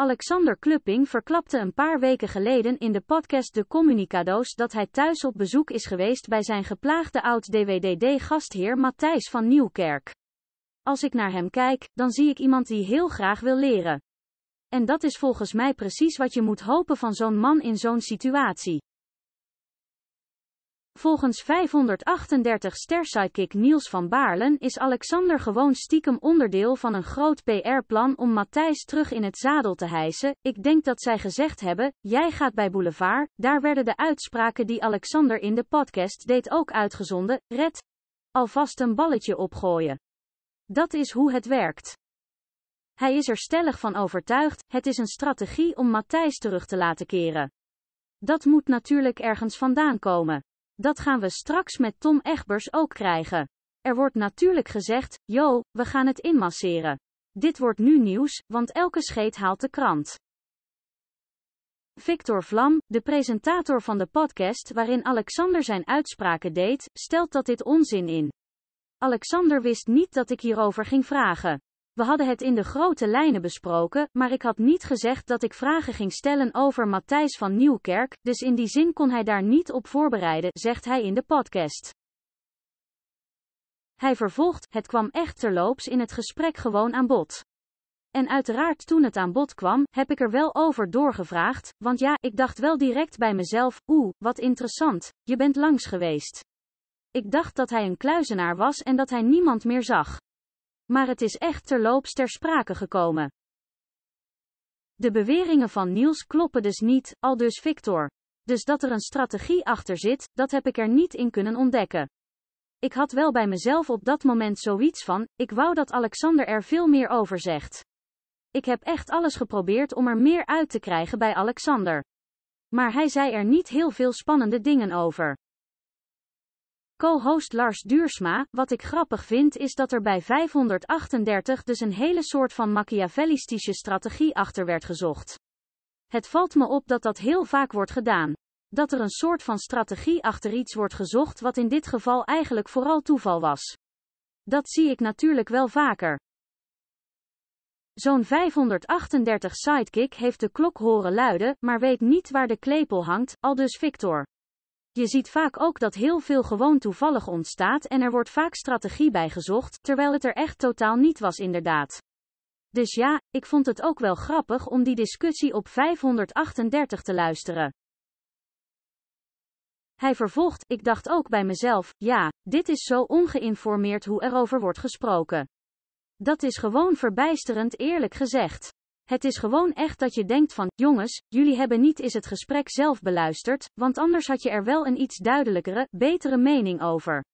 Alexander Klupping verklapte een paar weken geleden in de podcast De Communicado's dat hij thuis op bezoek is geweest bij zijn geplaagde oud-DWDD-gastheer Matthijs van Nieuwkerk. Als ik naar hem kijk, dan zie ik iemand die heel graag wil leren. En dat is volgens mij precies wat je moet hopen van zo'n man in zo'n situatie. Volgens 538 ster-sidekick Niels van Baarlen is Alexander gewoon stiekem onderdeel van een groot PR-plan om Matthijs terug in het zadel te hijsen. Ik denk dat zij gezegd hebben, jij gaat bij Boulevard, daar werden de uitspraken die Alexander in de podcast deed ook uitgezonden, red. Alvast een balletje opgooien. Dat is hoe het werkt. Hij is er stellig van overtuigd, het is een strategie om Matthijs terug te laten keren. Dat moet natuurlijk ergens vandaan komen. Dat gaan we straks met Tom Egbers ook krijgen. Er wordt natuurlijk gezegd, yo, we gaan het inmasseren. Dit wordt nu nieuws, want elke scheet haalt de krant. Victor Vlam, de presentator van de podcast waarin Alexander zijn uitspraken deed, stelt dat dit onzin in. Alexander wist niet dat ik hierover ging vragen. We hadden het in de grote lijnen besproken, maar ik had niet gezegd dat ik vragen ging stellen over Matthijs van Nieuwkerk, dus in die zin kon hij daar niet op voorbereiden, zegt hij in de podcast. Hij vervolgt, het kwam echt terloops in het gesprek gewoon aan bod. En uiteraard toen het aan bod kwam, heb ik er wel over doorgevraagd, want ja, ik dacht wel direct bij mezelf, oeh, wat interessant, je bent langs geweest. Ik dacht dat hij een kluizenaar was en dat hij niemand meer zag maar het is echt terloops ter sprake gekomen. De beweringen van Niels kloppen dus niet, al dus Victor. Dus dat er een strategie achter zit, dat heb ik er niet in kunnen ontdekken. Ik had wel bij mezelf op dat moment zoiets van, ik wou dat Alexander er veel meer over zegt. Ik heb echt alles geprobeerd om er meer uit te krijgen bij Alexander. Maar hij zei er niet heel veel spannende dingen over. Co-host Lars Duursma, wat ik grappig vind is dat er bij 538 dus een hele soort van machiavellistische strategie achter werd gezocht. Het valt me op dat dat heel vaak wordt gedaan. Dat er een soort van strategie achter iets wordt gezocht wat in dit geval eigenlijk vooral toeval was. Dat zie ik natuurlijk wel vaker. Zo'n 538 sidekick heeft de klok horen luiden, maar weet niet waar de klepel hangt, aldus Victor. Je ziet vaak ook dat heel veel gewoon toevallig ontstaat en er wordt vaak strategie bij gezocht, terwijl het er echt totaal niet was inderdaad. Dus ja, ik vond het ook wel grappig om die discussie op 538 te luisteren. Hij vervolgt, ik dacht ook bij mezelf, ja, dit is zo ongeïnformeerd hoe erover wordt gesproken. Dat is gewoon verbijsterend eerlijk gezegd. Het is gewoon echt dat je denkt van, jongens, jullie hebben niet eens het gesprek zelf beluisterd, want anders had je er wel een iets duidelijkere, betere mening over.